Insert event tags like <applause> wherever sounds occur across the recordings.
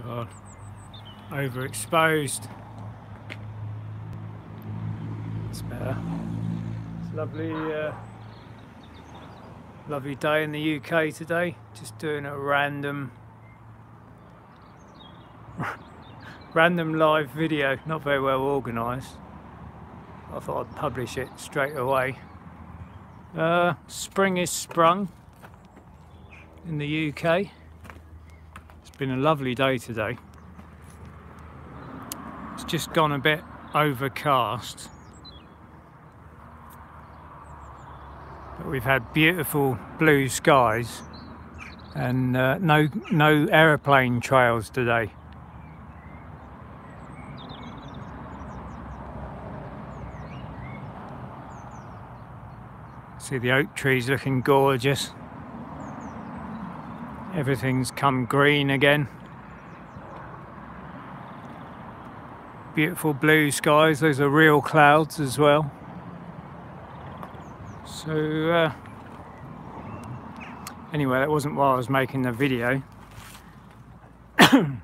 God. Overexposed. It's better. It's lovely, uh, lovely day in the UK today. Just doing a random, <laughs> random live video. Not very well organised. I thought I'd publish it straight away. Uh, spring is sprung in the UK. It's been a lovely day today. It's just gone a bit overcast. But we've had beautiful blue skies and uh, no no aeroplane trails today. See the oak trees looking gorgeous. Everything's come green again. Beautiful blue skies, those are real clouds as well. So, uh, anyway, that wasn't why I was making the video. <coughs> I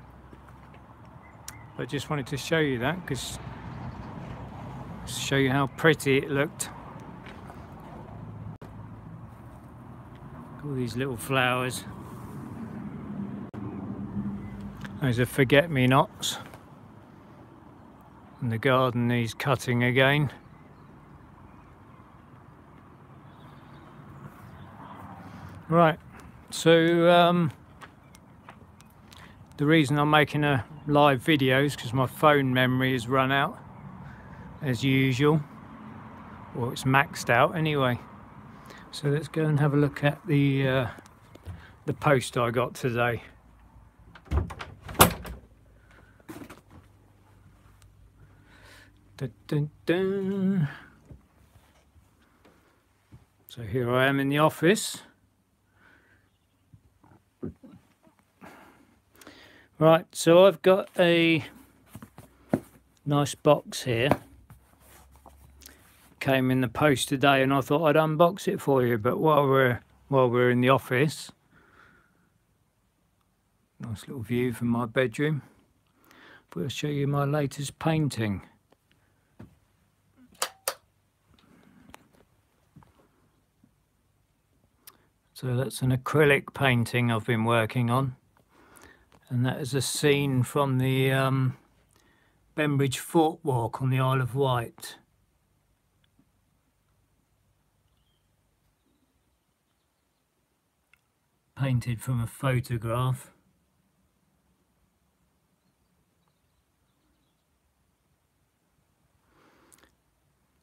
just wanted to show you that because show you how pretty it looked. All these little flowers. Those are forget-me-nots. And the garden needs cutting again. Right, so um, the reason I'm making a live video is because my phone memory has run out, as usual. Well, it's maxed out anyway. So let's go and have a look at the uh, the post I got today. Dun, dun, dun. So here I am in the office. Right, so I've got a nice box here. Came in the post today and I thought I'd unbox it for you, but while we're while we're in the office, nice little view from my bedroom. I'll show you my latest painting. So that's an acrylic painting I've been working on. And that is a scene from the um, Bembridge Fort Walk on the Isle of Wight. Painted from a photograph.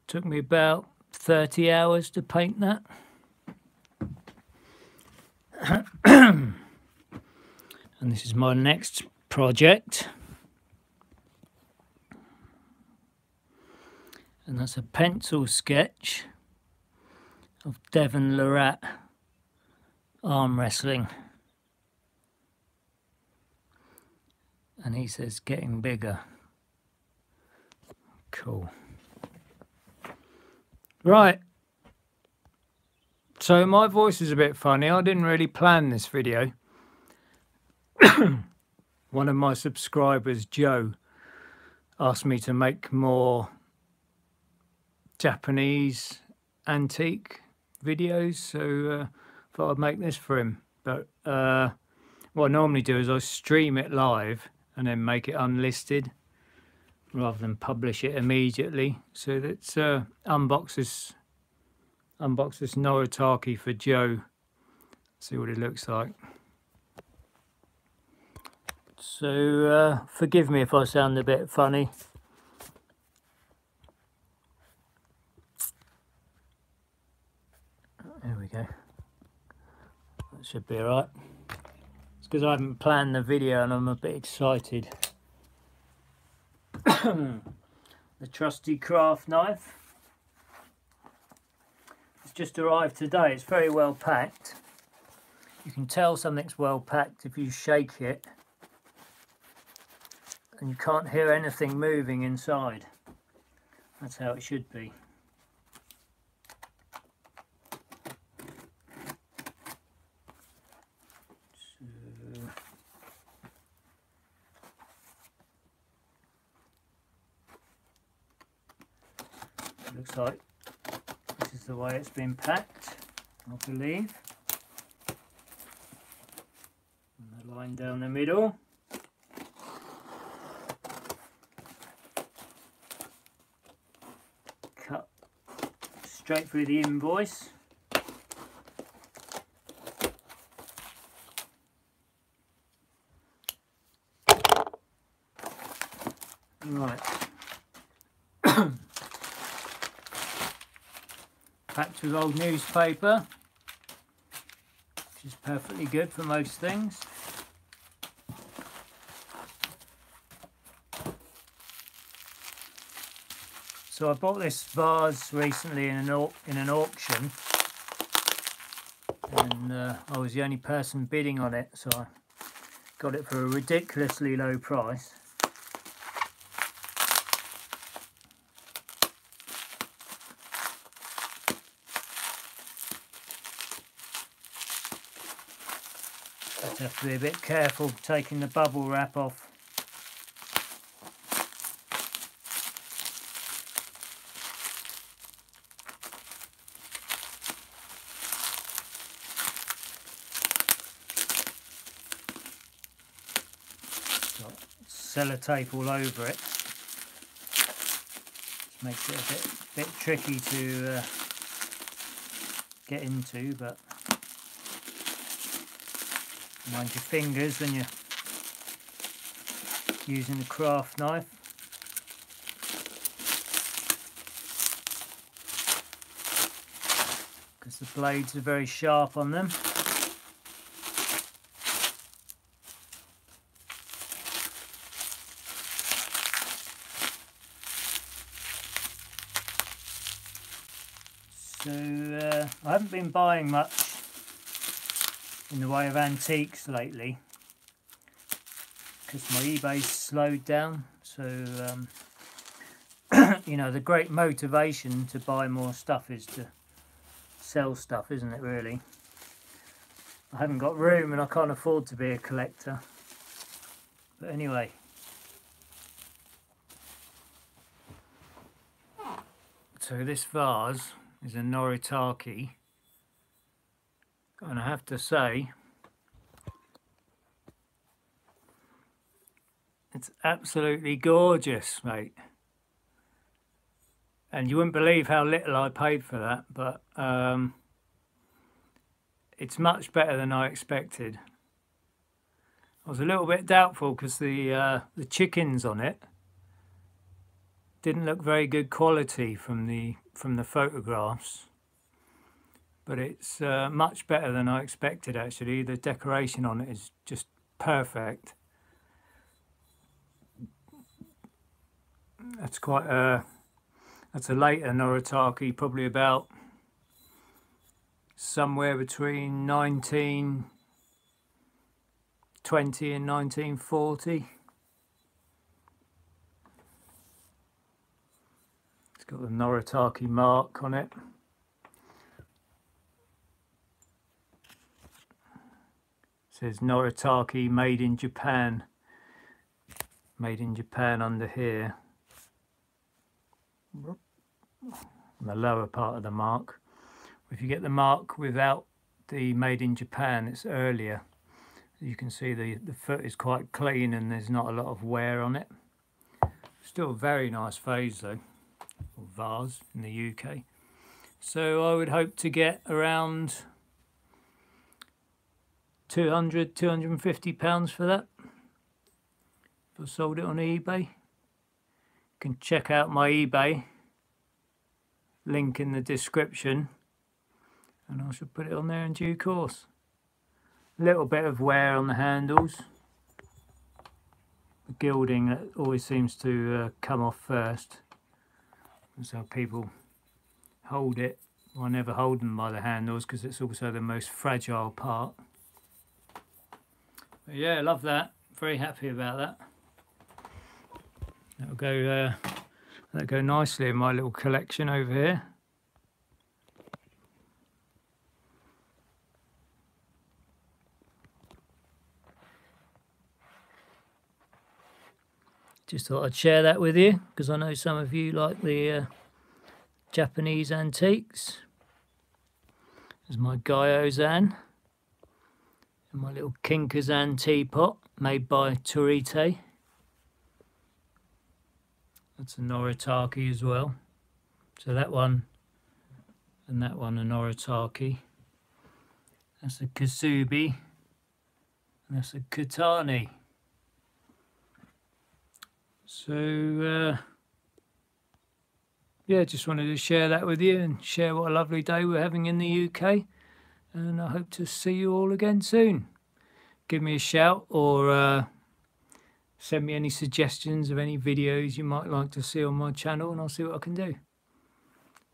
Took me about 30 hours to paint that. <coughs> and this is my next project. And that's a pencil sketch of Devon Larratt arm wrestling. And he says getting bigger. Cool. Right. So my voice is a bit funny. I didn't really plan this video. <coughs> One of my subscribers, Joe, asked me to make more Japanese antique videos, so uh, thought I'd make this for him. But uh, what I normally do is I stream it live and then make it unlisted rather than publish it immediately. So that uh, unboxes unbox this Noritake for Joe. See what it looks like. So uh, forgive me if I sound a bit funny. There we go. That should be alright. It's because I haven't planned the video and I'm a bit excited. <coughs> the trusty craft knife it's just arrived today. It's very well packed. You can tell something's well packed if you shake it. And you can't hear anything moving inside. That's how it should be. looks like is the way it's been packed I believe. And the line down the middle. Cut straight through the invoice Right. Packed with old newspaper, which is perfectly good for most things. So I bought this vase recently in an, in an auction and uh, I was the only person bidding on it so I got it for a ridiculously low price. Have to be a bit careful taking the bubble wrap off. Got sellotape all over it. Which makes it a bit, bit tricky to uh, get into, but Mind your fingers when you're using the craft knife. Because the blades are very sharp on them. So uh, I haven't been buying much in the way of antiques lately because my eBay's slowed down. So um, <clears throat> you know the great motivation to buy more stuff is to sell stuff isn't it really? I haven't got room and I can't afford to be a collector. But anyway. So this vase is a Noritake and I have to say it's absolutely gorgeous mate. And you wouldn't believe how little I paid for that but um, it's much better than I expected. I was a little bit doubtful because the uh, the chickens on it didn't look very good quality from the from the photographs but it's uh, much better than I expected actually. The decoration on it is just perfect. That's quite a, that's a later Noritake, probably about somewhere between 1920 and 1940. It's got the Noritake mark on it. Says Noritake made in Japan. Made in Japan under here. The lower part of the mark. If you get the mark without the made in Japan it's earlier. You can see the the foot is quite clean and there's not a lot of wear on it. Still a very nice vase though or vase in the UK so I would hope to get around 200 250 pounds for that. If I sold it on eBay you can check out my eBay link in the description and I shall put it on there in due course. A little bit of wear on the handles. The gilding that always seems to uh, come off first. So people hold it. I never hold them by the handles because it's also the most fragile part yeah, love that. Very happy about that. That'll go, uh, that'll go nicely in my little collection over here. Just thought I'd share that with you because I know some of you like the uh, Japanese antiques. There's my and my little Kinkazan teapot made by Torite. That's a Noritake as well. So that one and that one a Noritake. That's a Kasubi. And that's a Kutani. So, uh, yeah, just wanted to share that with you and share what a lovely day we're having in the UK. And I hope to see you all again soon. Give me a shout or uh, send me any suggestions of any videos you might like to see on my channel and I'll see what I can do.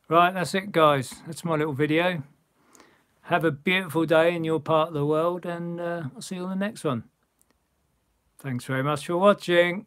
Right, that's it guys. That's my little video. Have a beautiful day in your part of the world and uh, I'll see you on the next one. Thanks very much for watching.